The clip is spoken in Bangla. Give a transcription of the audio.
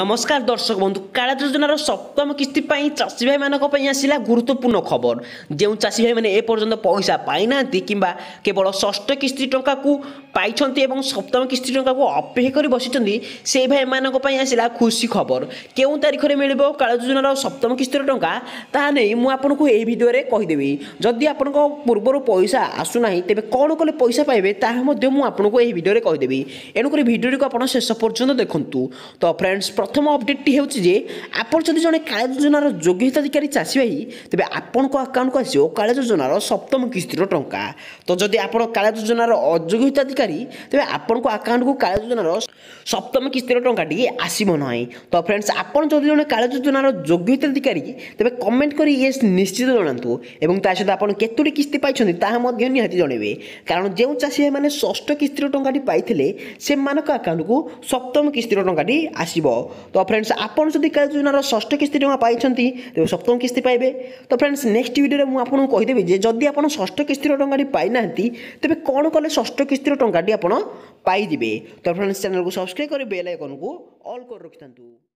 নমস্কার দর্শক বন্ধু কারা যোজনার সপ্তম কিস্তি পাই চাষী ভাইমানক পাই আসিলা গুরুত্বপূর্ণ খবর যে চাষী ভাইমানে এ পর্যন্ত পয়সা পাই না কিংবা কেবল ষষ্ঠ কিস্তি টঙ্কাকু পাইছেন এবং সপ্তম কিস্তি টঙ্কাকু অপেক্ষা করে বসিছেন সেই ভাইমানক পাই আসিলা খুশি খবর কেউ তারিখে মিলিব কারা যোজনার সপ্তম কিস্তির টঙ্কা তাহা নেই মু আপনার এই ভিডিওরে কহিদেবি যদি আপনার পূর্বর পয়সা আসু না তবে কোণ কলে পয়সা পাইবে তাহলে মু আপনার এই ভিডিওরে কহিদেবি এণুকরি ভিডিওটি আপনার শেষ পর্যন্ত দেখুন তো ফ্রেন্ডস ପ୍ରଥମ ଅପଡ଼େଟ୍ଟି ହେଉଛି ଯେ ଆପଣ ଯଦି ଜଣେ କାଳିଆ ଯୋଜନାର ଯୋଗ୍ୟ ହିତାଧିକାରୀ ଚାଷୀ ଭାଇ ତେବେ ଆପଣଙ୍କ ଆକାଉଣ୍ଟକୁ ଆସିବ କାଳିଆ ଯୋଜନାର ସପ୍ତମ କିସ୍ତିର ଟଙ୍କା ତ ଯଦି ଆପଣ କାଳିଆ ଯୋଜନାର ଅଯୋଗ୍ୟ ହିତାଧିକାରୀ ତେବେ ଆପଣଙ୍କ ଆକାଉଣ୍ଟକୁ କାଳିଆ ଯୋଜନାର ସପ୍ତମ କିସ୍ତିର ଟଙ୍କାଟି ଆସିବ ନାହିଁ ତ ଫ୍ରେଣ୍ଡସ୍ ଆପଣ ଯଦି ଜଣେ କାଳିଆ ଯୋଜନାର ଯୋଗ୍ୟ ହିତାଧିକାରୀ ତେବେ କମେଣ୍ଟ କରି ୟେସ୍ ନିଶ୍ଚିତ ଜଣାନ୍ତୁ ଏବଂ ତା ସହିତ ଆପଣ କେତୋଟି କିସ୍ତି ପାଇଛନ୍ତି ତାହା ମଧ୍ୟ ନିହାତି ଜଣାଇବେ କାରଣ ଯେଉଁ ଚାଷୀ ଭାଇମାନେ ଷଷ୍ଠ କିସ୍ତିର ଟଙ୍କାଟି ପାଇଥିଲେ ସେମାନଙ୍କ ଆକାଉଣ୍ଟକୁ ସପ୍ତମ କିସ୍ତିର ଟଙ୍କାଟି ଆସିବ তো ଫ୍ରେଣ୍ଡସ୍ ଆପଣ ଯଦି କାଳିଆ ଯୋଜନାର ଷଷ୍ଠ କିସ୍ତି ଟଙ୍କା ପାଇଛନ୍ତି ତେବେ ସପ୍ତମ କିସ୍ତି ପାଇବେ ତ ଫ୍ରେଣ୍ଡସ୍ ନେକ୍ସଟ ଭିଡ଼ିଓରେ ମୁଁ ଆପଣଙ୍କୁ କହିଦେବି ଯେ ଯଦି ଆପଣ ଷଷ୍ଠ କିସ୍ତିର ଟଙ୍କାଟି ପାଇନାହାନ୍ତି ତେବେ କ'ଣ କଲେ ଷଷ୍ଠ କିସ୍ତିର ଟଙ୍କାଟି ଆପଣ ପାଇଯିବେ ତ ଫ୍ରେଣ୍ଡସ୍ ଚ୍ୟାନେଲକୁ ସବସ୍କ୍ରାଇବ୍ କରି ବେଲ୍ ଆଇକନ୍କୁ ଅଲ୍ କରି ରଖିଥାନ୍ତୁ